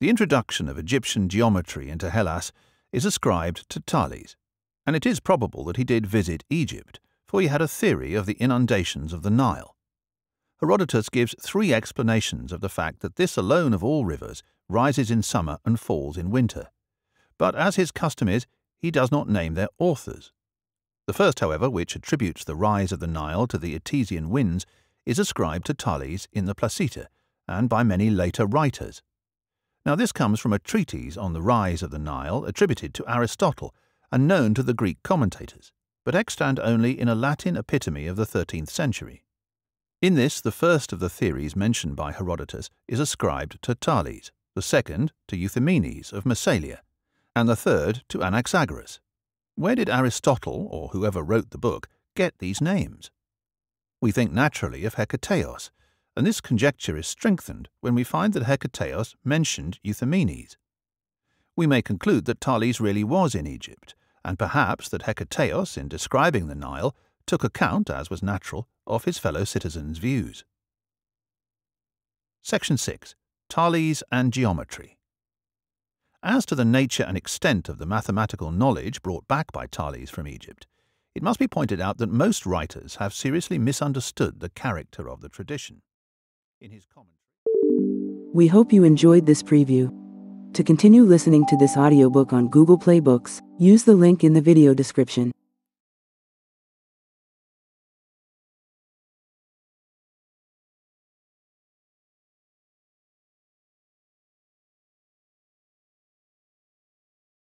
The introduction of Egyptian geometry into Hellas is ascribed to Thales, and it is probable that he did visit Egypt, for he had a theory of the inundations of the Nile. Herodotus gives three explanations of the fact that this alone of all rivers rises in summer and falls in winter. But as his custom is, he does not name their authors. The first, however, which attributes the rise of the Nile to the Etesian winds, is ascribed to Thales in the Placita and by many later writers. Now this comes from a treatise on the rise of the Nile attributed to Aristotle and known to the Greek commentators, but extant only in a Latin epitome of the 13th century. In this, the first of the theories mentioned by Herodotus is ascribed to Thales, the second to Euthymenes of Massalia, and the third to Anaxagoras. Where did Aristotle, or whoever wrote the book, get these names? We think naturally of Hecataeus, and this conjecture is strengthened when we find that Hecataeus mentioned Euthymenes. We may conclude that Thales really was in Egypt, and perhaps that Hecataeus, in describing the Nile, took account, as was natural, of his fellow citizens' views. Section 6. Thales and Geometry As to the nature and extent of the mathematical knowledge brought back by Thales from Egypt, it must be pointed out that most writers have seriously misunderstood the character of the tradition. In his commentary, We hope you enjoyed this preview. To continue listening to this audiobook on Google Play Books, use the link in the video description.